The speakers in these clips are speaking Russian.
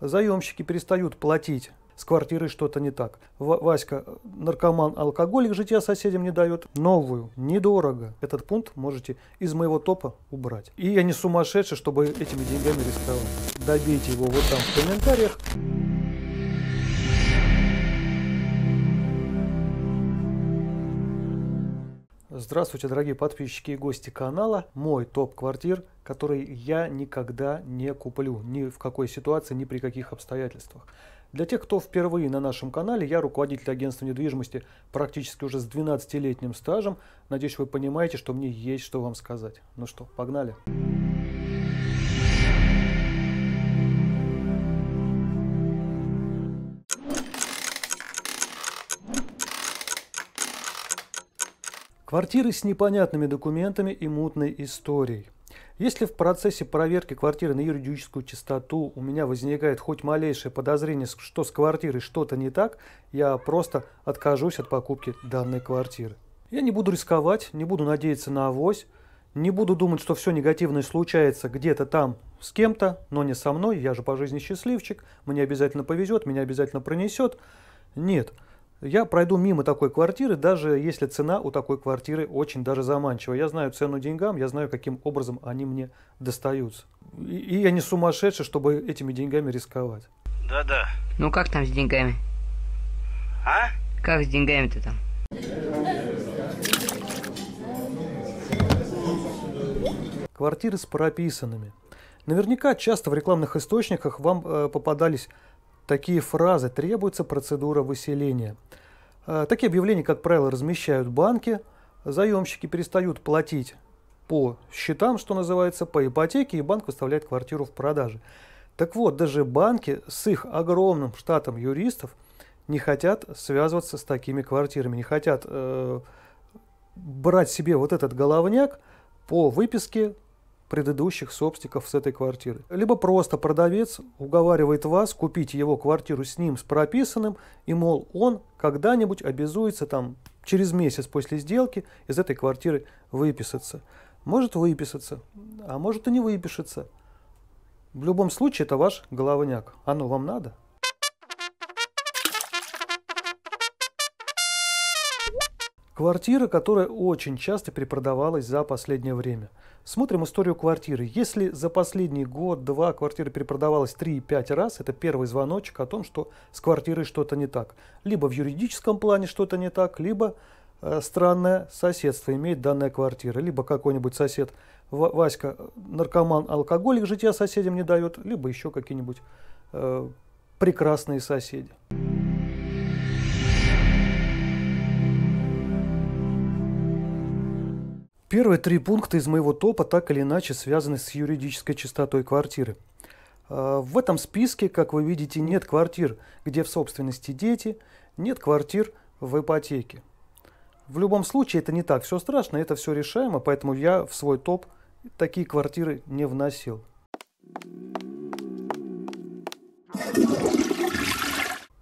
заемщики перестают платить с квартирой что-то не так. Васька, наркоман, алкоголик, житья соседям не дает. Новую, недорого. Этот пункт можете из моего топа убрать. И я не сумасшедший, чтобы этими деньгами рисковать. Добейте его вот там в комментариях. Здравствуйте, дорогие подписчики и гости канала. Мой топ квартир, который я никогда не куплю. Ни в какой ситуации, ни при каких обстоятельствах. Для тех, кто впервые на нашем канале, я руководитель агентства недвижимости практически уже с 12-летним стажем. Надеюсь, вы понимаете, что мне есть что вам сказать. Ну что, погнали. Квартиры с непонятными документами и мутной историей. Если в процессе проверки квартиры на юридическую чистоту у меня возникает хоть малейшее подозрение, что с квартирой что-то не так, я просто откажусь от покупки данной квартиры. Я не буду рисковать, не буду надеяться на авось, не буду думать, что все негативное случается где-то там с кем-то, но не со мной, я же по жизни счастливчик, мне обязательно повезет, меня обязательно пронесет. Нет, я пройду мимо такой квартиры, даже если цена у такой квартиры очень даже заманчивая. Я знаю цену деньгам, я знаю, каким образом они мне достаются. И, и я не сумасшедший, чтобы этими деньгами рисковать. Да-да. Ну как там с деньгами? А? Как с деньгами-то там? Квартиры с прописанными. Наверняка часто в рекламных источниках вам э, попадались такие фразы «требуется процедура выселения». Э, такие объявления, как правило, размещают банки, заемщики перестают платить по счетам, что называется, по ипотеке, и банк выставляет квартиру в продаже. Так вот, даже банки с их огромным штатом юристов не хотят связываться с такими квартирами, не хотят э, брать себе вот этот головняк по выписке предыдущих собственников с этой квартиры. Либо просто продавец уговаривает вас купить его квартиру с ним, с прописанным, и, мол, он когда-нибудь обязуется там через месяц после сделки из этой квартиры выписаться. Может выписаться, а может и не выпишется. В любом случае это ваш головняк. Оно вам надо? Квартира, которая очень часто перепродавалась за последнее время. Смотрим историю квартиры. Если за последний год-два квартира перепродавалась 3-5 раз, это первый звоночек о том, что с квартирой что-то не так. Либо в юридическом плане что-то не так, либо э, странное соседство имеет данная квартира. Либо какой-нибудь сосед Васька, наркоман, алкоголик, житья соседям не дает, либо еще какие-нибудь э, прекрасные соседи. Первые три пункта из моего топа так или иначе связаны с юридической чистотой квартиры. А, в этом списке, как вы видите, нет квартир, где в собственности дети, нет квартир в ипотеке. В любом случае это не так все страшно, это все решаемо, поэтому я в свой топ такие квартиры не вносил.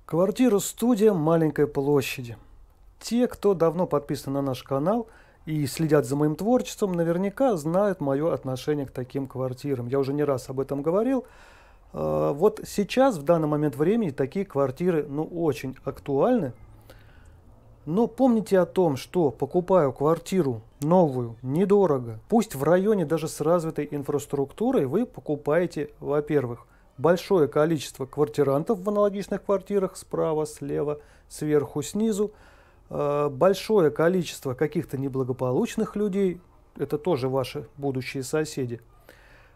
Квартира-студия маленькой площади. Те, кто давно подписан на наш канал – и следят за моим творчеством, наверняка знают мое отношение к таким квартирам. Я уже не раз об этом говорил. А, вот сейчас, в данный момент времени, такие квартиры ну, очень актуальны. Но помните о том, что покупаю квартиру новую, недорого, пусть в районе даже с развитой инфраструктурой, вы покупаете, во-первых, большое количество квартирантов в аналогичных квартирах справа, слева, сверху, снизу – большое количество каких-то неблагополучных людей, это тоже ваши будущие соседи,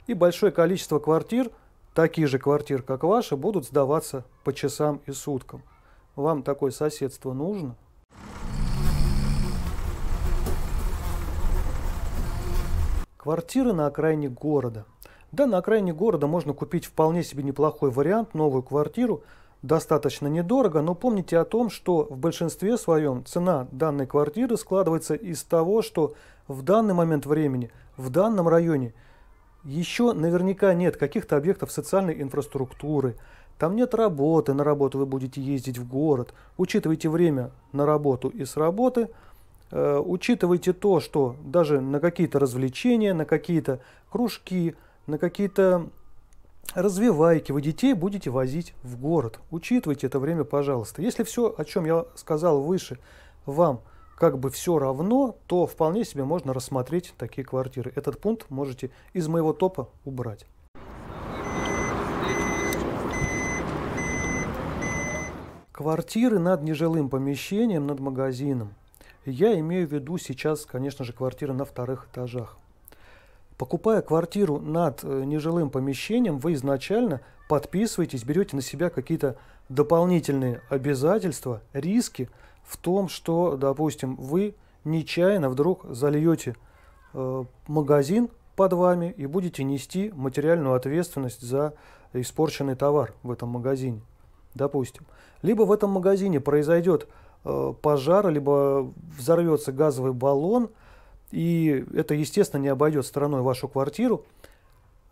и большое количество квартир, таких же квартир, как ваши, будут сдаваться по часам и суткам. Вам такое соседство нужно? Квартиры на окраине города. Да, на окраине города можно купить вполне себе неплохой вариант, новую квартиру – достаточно недорого, но помните о том, что в большинстве своем цена данной квартиры складывается из того, что в данный момент времени, в данном районе еще наверняка нет каких-то объектов социальной инфраструктуры, там нет работы, на работу вы будете ездить в город. Учитывайте время на работу и с работы. Э, учитывайте то, что даже на какие-то развлечения, на какие-то кружки, на какие-то развивайки, вы детей будете возить в город. Учитывайте это время, пожалуйста. Если все, о чем я сказал выше, вам как бы все равно, то вполне себе можно рассмотреть такие квартиры. Этот пункт можете из моего топа убрать. Квартиры над нежилым помещением, над магазином. Я имею в виду сейчас, конечно же, квартиры на вторых этажах. Покупая квартиру над э, нежилым помещением, вы изначально подписываетесь, берете на себя какие-то дополнительные обязательства, риски в том, что, допустим, вы нечаянно вдруг зальете э, магазин под вами и будете нести материальную ответственность за испорченный товар в этом магазине, допустим. Либо в этом магазине произойдет э, пожар, либо взорвется газовый баллон – и это, естественно, не обойдет стороной вашу квартиру,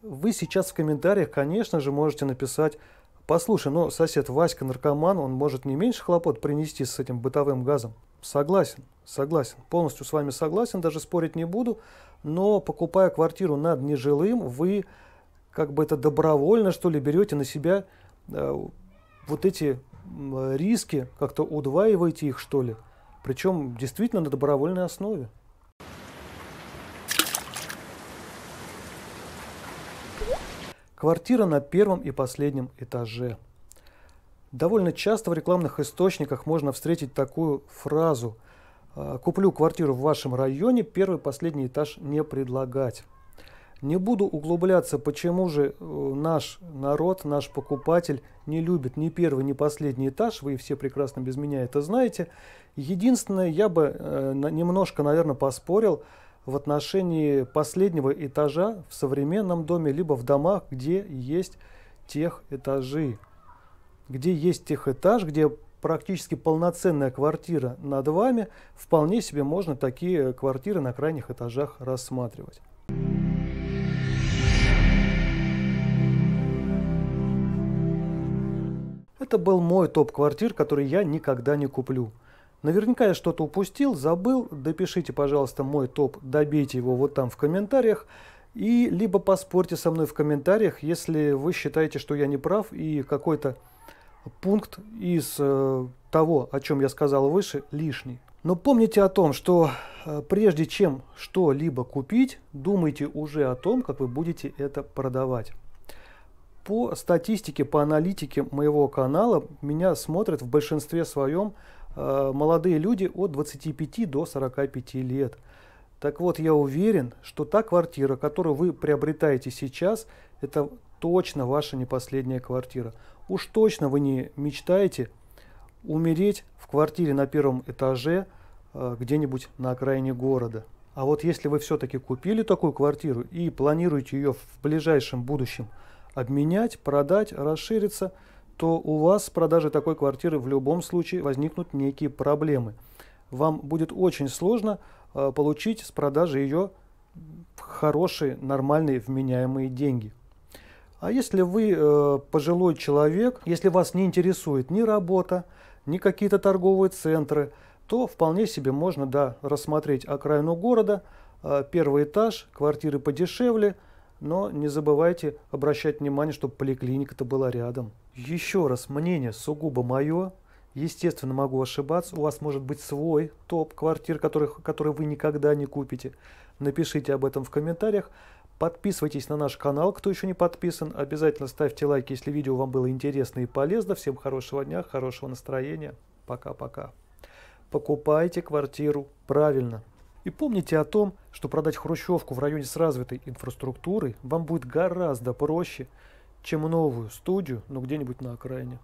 вы сейчас в комментариях, конечно же, можете написать, послушай, но сосед Васька наркоман, он может не меньше хлопот принести с этим бытовым газом. Согласен, согласен, полностью с вами согласен, даже спорить не буду, но покупая квартиру над нежилым, вы как бы это добровольно, что ли, берете на себя э, вот эти риски, как-то удваиваете их, что ли, причем действительно на добровольной основе. Квартира на первом и последнем этаже. Довольно часто в рекламных источниках можно встретить такую фразу «А, «Куплю квартиру в вашем районе, первый и последний этаж не предлагать». Не буду углубляться, почему же э, наш народ, наш покупатель не любит ни первый, ни последний этаж. Вы все прекрасно без меня это знаете. Единственное, я бы э, немножко, наверное, поспорил – в отношении последнего этажа в современном доме, либо в домах, где есть тех этажи. Где есть тех этаж, где практически полноценная квартира над вами, вполне себе можно такие квартиры на крайних этажах рассматривать. Это был мой топ квартир, который я никогда не куплю. Наверняка я что-то упустил, забыл. Допишите, пожалуйста, мой топ, добейте его вот там в комментариях. И либо поспорьте со мной в комментариях, если вы считаете, что я не прав и какой-то пункт из э, того, о чем я сказал выше, лишний. Но помните о том, что э, прежде чем что-либо купить, думайте уже о том, как вы будете это продавать. По статистике, по аналитике моего канала меня смотрят в большинстве своем молодые люди от 25 до 45 лет. Так вот, я уверен, что та квартира, которую вы приобретаете сейчас, это точно ваша не последняя квартира. Уж точно вы не мечтаете умереть в квартире на первом этаже э, где-нибудь на окраине города. А вот если вы все-таки купили такую квартиру и планируете ее в ближайшем будущем обменять, продать, расшириться – то у вас с продажей такой квартиры в любом случае возникнут некие проблемы. Вам будет очень сложно э, получить с продажи ее хорошие, нормальные, вменяемые деньги. А если вы э, пожилой человек, если вас не интересует ни работа, ни какие-то торговые центры, то вполне себе можно да, рассмотреть окраину города, э, первый этаж, квартиры подешевле, но не забывайте обращать внимание, чтобы поликлиника-то была рядом. Еще раз, мнение сугубо мое. Естественно, могу ошибаться. У вас может быть свой топ квартир, которых, которые вы никогда не купите. Напишите об этом в комментариях. Подписывайтесь на наш канал, кто еще не подписан. Обязательно ставьте лайки, если видео вам было интересно и полезно. Всем хорошего дня, хорошего настроения. Пока-пока. Покупайте квартиру правильно. И помните о том, что продать хрущевку в районе с развитой инфраструктурой вам будет гораздо проще, чем новую студию, но где-нибудь на окраине.